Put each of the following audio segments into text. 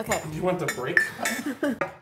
Okay. Do you want the break?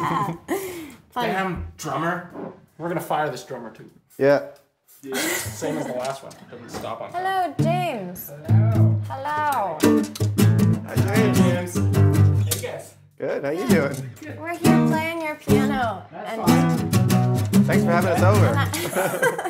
yeah. Damn drummer. We're gonna fire this drummer too. Yeah. yeah. Same as the last one. Doesn't stop on. Hello, James. Hello. Hello. Hi, James. Hey guys. Good. How you doing? Good. We're here playing your piano. That's and fine. Thanks for having us over.